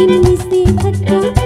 गिरने से खटका